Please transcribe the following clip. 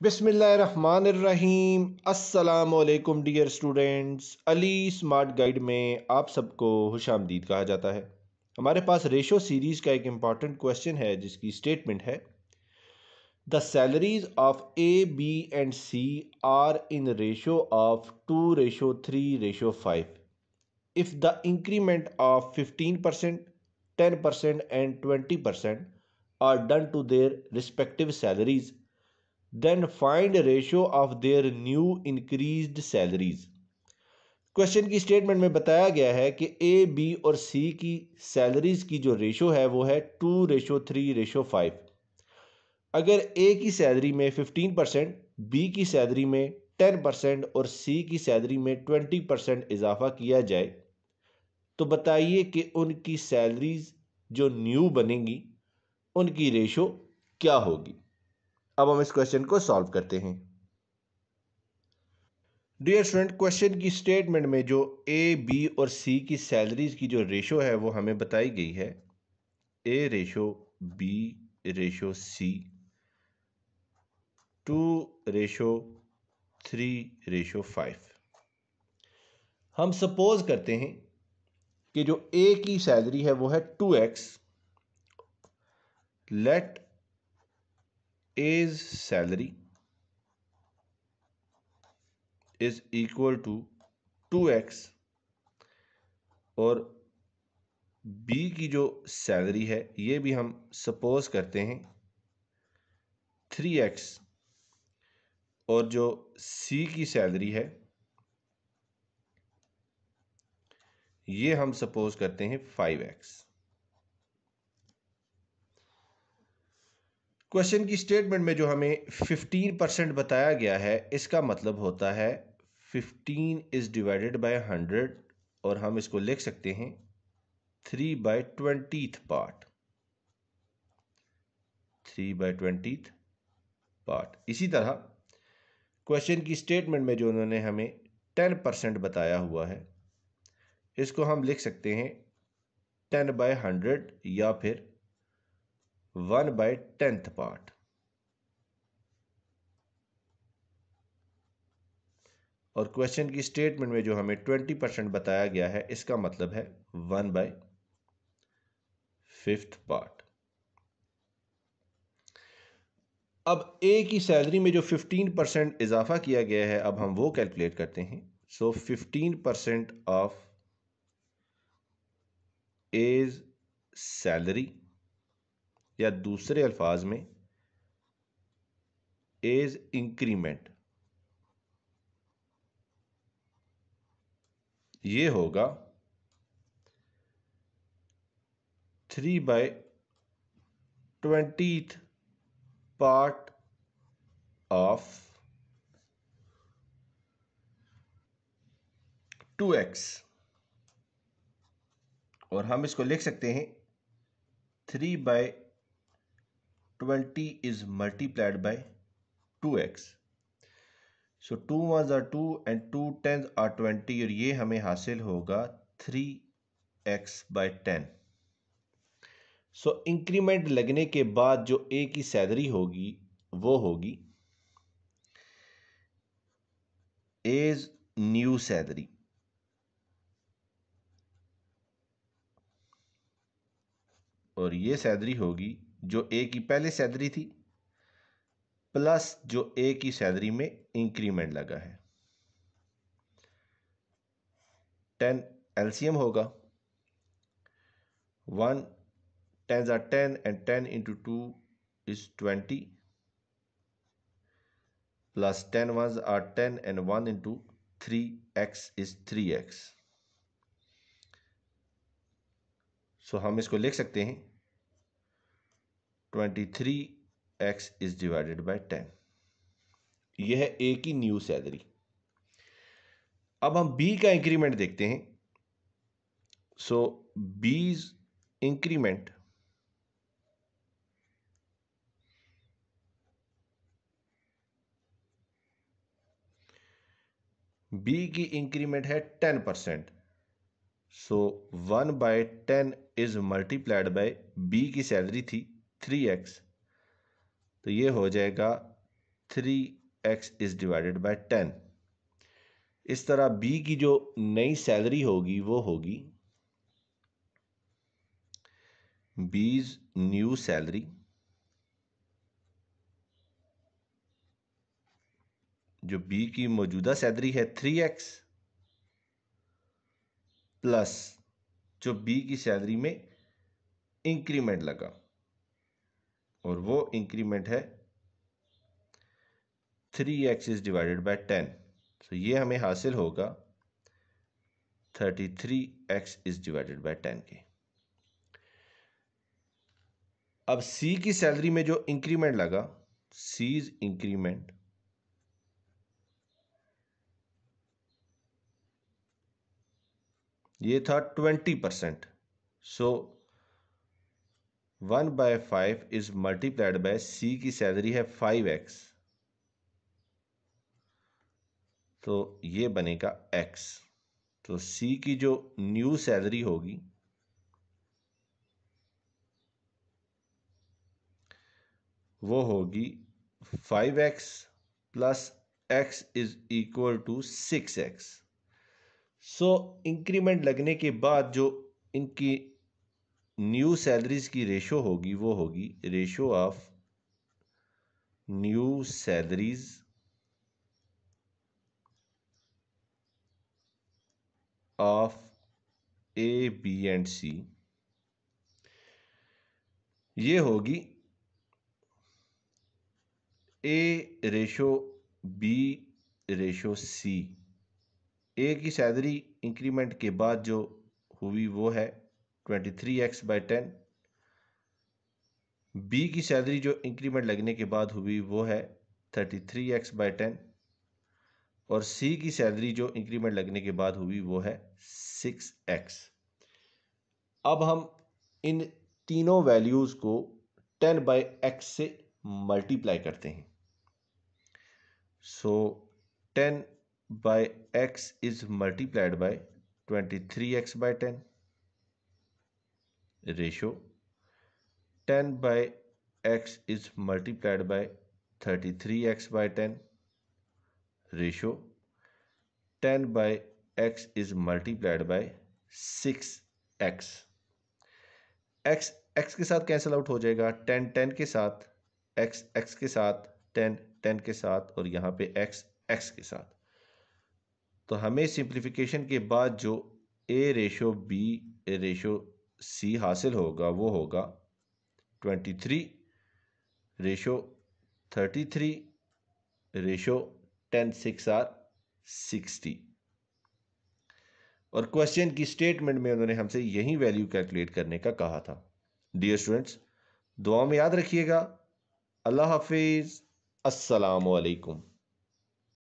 बिसमीम अस्सलाम dear students. Ali smart guide में आप सबको खुश आमदीद कहा जाता है। हमारे पास रेशो सीरीज़ का एक इंपॉर्टेंट क्वेश्चन है, जिसकी स्टेटमेंट है, the salaries of A, B and C are in ratio of two, ratio three, ratio five. If the increment of fifteen percent, ten percent and twenty percent are done to their respective salaries then find ratio of their new increased salaries question की statement में बताया गया है कि A B और C की salaries की जो रेशो है वो है two ratio three ratio five अगर ए की सैलरी में फिफ्टीन परसेंट बी की सैलरी में टेन परसेंट और सी की सैलरी में ट्वेंटी परसेंट इजाफा किया जाए तो बताइए कि उनकी सैलरीज जो न्यू बनेंगी, उनकी रेशो क्या होगी। अब हम इस क्वेश्चन को सॉल्व करते हैं। डियर स्टूडेंट क्वेश्चन की स्टेटमेंट में जो ए बी और सी की सैलरीज की जो रेशो है, वो हमें बताई गई है। A ratio B ratio C two ratio three ratio five हम सपोज़ करते हैं कि जो ए की सैलरी है, वो है two X let A's salary is equal to 2x और B की जो सैलरी है, ये भी हम सपोज़ करते हैं 3x और जो C की सैलरी है, ये हम सपोज़ करते हैं 5x क्वेश्चन की स्टेटमेंट में जो हमें 15 परसेंट बताया गया है, इसका मतलब होता है 15 इज़ डिवाइडेड बाय 100 और हम इसको लिख सकते हैं 3 by twentieth part 3 by twentieth part इसी तरह क्वेश्चन की स्टेटमेंट में जो उन्होंने हमें 10 परसेंट बताया हुआ है, इसको हम लिख सकते हैं 10 बाय 100 या फिर वन बाय टेंथ पार्ट। और क्वेश्चन की स्टेटमेंट में जो हमें ट्वेंटी परसेंट बताया गया है, इसका मतलब है वन बाय फिफ्थ पार्ट। अब ए की सैलरी में जो फिफ्टीन परसेंट इजाफा किया गया है, अब हम वो कैलकुलेट करते हैं। So fifteen percent of A's salary या दूसरे अल्फाज में एज इंक्रीमेंट ये होगा three by twentieth part of two X और हम इसको लिख सकते हैं three by 20 is multiplied by 2x. So 2 ones are 2 and 2 tens are 20 और ये हमें हासिल होगा 3x by 10. So so, increment लगने के बाद जो ए की सैलरी होगी वो होगी एज न्यू सैलरी और ये सैलरी होगी जो ए की पहले सैलरी थी प्लस जो ए की सैलरी में इंक्रीमेंट लगा है। टेन एलसीएम होगा। One ten are ten and ten into two is twenty plus ten one are ten and one into three X is three X so हम इसको लिख सकते हैं। Twenty three X is divided by ten यह A की new salary अब हम B का इंक्रीमेंट देखते हैं. सो बीज इंक्रीमेंट बी की इंक्रीमेंट है ten percent so one by ten is multiplied by B की सैलरी थी. थ्री एक्स तो ये हो जाएगा three X is divided by ten. इस तरह बी की जो नई सैलरी होगी, वो होगी बीज न्यू सैलरी जो बी की मौजूदा सैलरी है थ्री एक्स प्लस जो बी की सैलरी में इंक्रीमेंट लगा। और वो इंक्रीमेंट है three X is divided by ten तो ये हमें हासिल होगा thirty three X is divided by ten के। अब सी की सैलरी में जो इंक्रीमेंट लगा सीज इंक्रीमेंट ये था twenty percent so one by five is multiplied by C की सैलरी है फाइव एक्स। तो ये बनेगा एक्स। तो सी की जो न्यू सैलरी होगी, वो होगी five X plus X is equal to six X. So increment लगने के बाद जो इनकी न्यू सैलरीज की रेशो होगी, वो होगी ratio of new salaries of A B and C ये होगी A ratio B ratio C A की सैलरी इंक्रीमेंट के बाद जो हुई वो है twenty three X by ten B की सैलरी जो इंक्रीमेंट लगने के बाद हुई, वो है thirty three X by ten और सी की सैलरी जो इंक्रीमेंट लगने के बाद हुई, वो है सिक्स एक्स अब हम इन तीनों वैल्यूज़ को टेन बाई एक्स से मल्टीप्लाई करते हैं. So ten by X is multiplied by twenty three X by ten ratio ten by X is multiplied by 33 three X by ten ratio ten by X is multiplied by six X X X के साथ cancel out हो जाएगा ten ten के साथ x x के साथ ten ten के साथ और यहाँ पे एक्स एक्स के साथ. तो हमें सिंप्लीफिकेशन के बाद जो A ratio B ratio C हासिल होगा, वो होगा twenty three ratio thirty three ratio ten six are sixty और क्वेश्चन की स्टेटमेंट में उन्होंने हमसे यही वैल्यू कैलकुलेट करने का कहा था। डियर स्टूडेंट्स दुआ में याद रखिएगा। अल्लाह हाफिज़। अस्सलाम वालेकुम